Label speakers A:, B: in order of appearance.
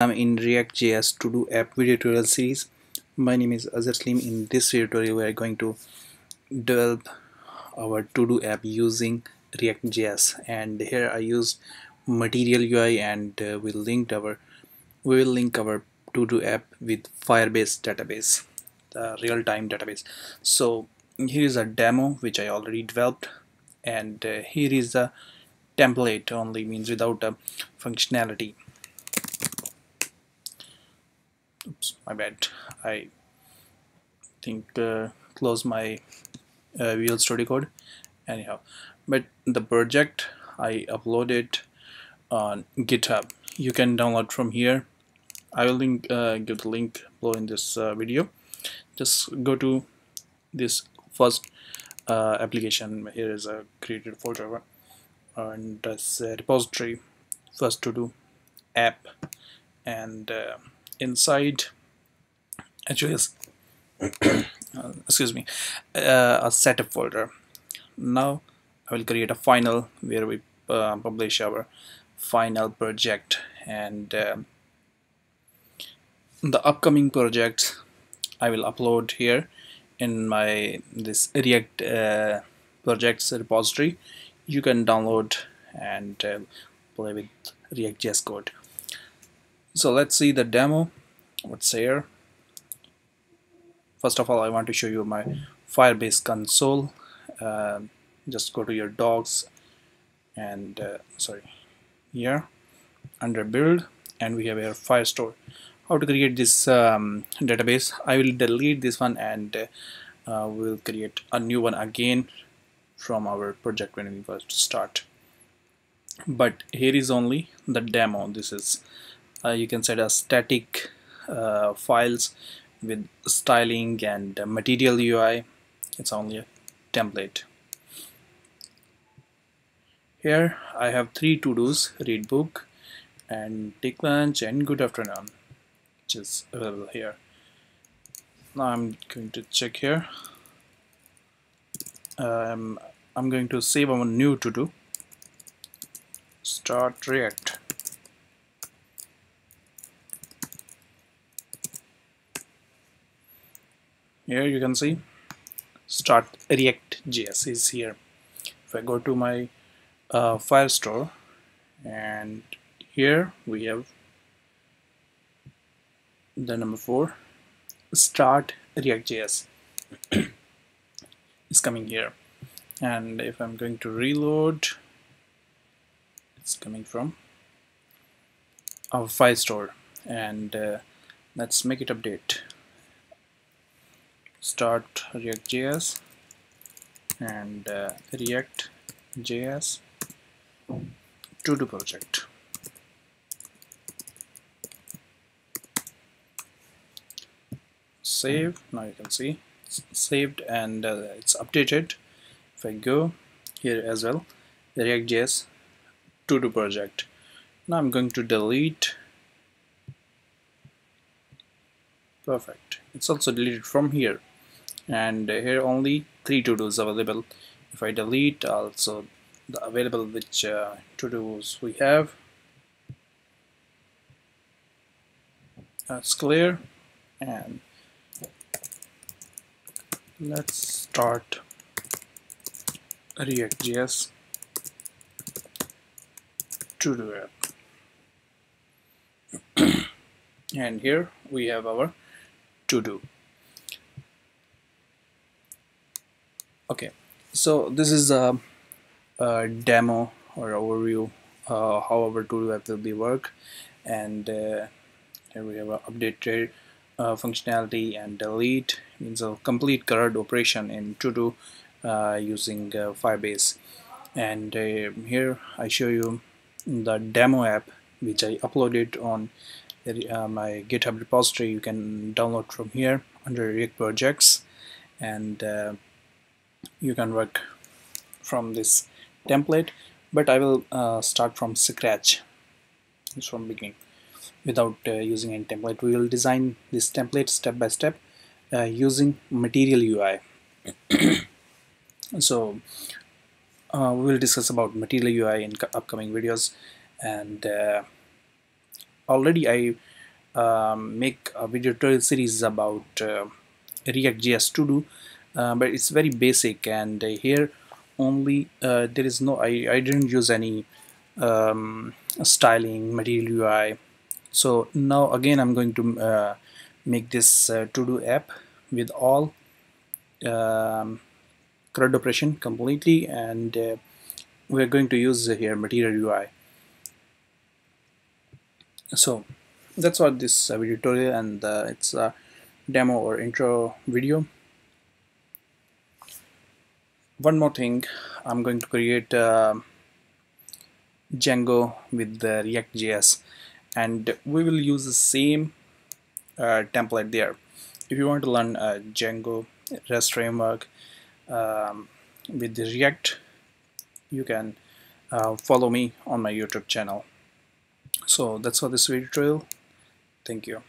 A: I'm in React.js to do app video tutorial series. My name is Azhar Saleem. In this tutorial, we are going to develop our to-do app using React.js, and here I used Material UI, and uh, we linked our we will link our to-do app with Firebase database, the real-time database. So here is a demo which I already developed, and uh, here is a template only means without a functionality oops my bad. I think uh, close my uh, Studio Code. Anyhow but the project I uploaded on github you can download from here. I will link uh, give the link below in this uh, video. Just go to this first uh, application. Here is a created folder and this repository. First to do app and uh, inside actually uh, excuse me. Uh, a setup folder. Now I will create a final where we uh, publish our final project and um, the upcoming projects I will upload here in my this react uh, projects repository. You can download and uh, play with react.js code so let's see the demo. What's here? First of all I want to show you my Firebase console. Uh, just go to your docs and uh, sorry here under build and we have our Firestore how to create this um, database? I will delete this one and uh, we'll create a new one again from our project when we first start. But here is only the demo. This is uh, you can set a static uh, files with styling and material UI it's only a template. Here I have three to-dos read book and take lunch and good afternoon which is available here. Now I'm going to check here. Um, I'm going to save our new to-do. Start react here you can see start react js is here. If I go to my uh, Firestore and here we have the number four start react.js is coming here. And if I'm going to reload it's coming from our Firestore. And uh, let's make it update start react.js and uh, react.js to do project. Save now you can see. It's saved and uh, it's updated. If I go here as well react.js to do project. Now I'm going to delete. Perfect. It's also deleted from here and here only three to-dos available. If I delete also the available which uh, to-dos we have that's clear. And let's start react.js to do app. And here we have our to do okay. So this is a, a demo or overview uh, how our to do app will be work. And uh, here we have an updated uh, functionality and delete. Means a complete CRUD operation in to do uh, using uh, Firebase. And uh, here I show you the demo app which I uploaded on my github repository. You can download from here under React projects. And you can work from this template but I will uh, start from scratch. From beginning. Without uh, using any template we will design this template step by step uh, using material UI so uh, we will discuss about material UI in upcoming videos. And uh, already I um, make a video tutorial series about uh, React.js to do uh, but it's very basic and uh, here only uh, there is no I, I didn't use any um, styling material UI so now again I'm going to uh, make this uh, to-do app with all um, CRUD operation completely and uh, we're going to use here material UI so that's what this uh, video tutorial and uh, it's a demo or intro video one more thing. I'm going to create uh, Django with the React.js and we will use the same uh, template there. If you want to learn uh, Django REST framework um, with the React you can uh, follow me on my YouTube channel. So that's for this video. Thank you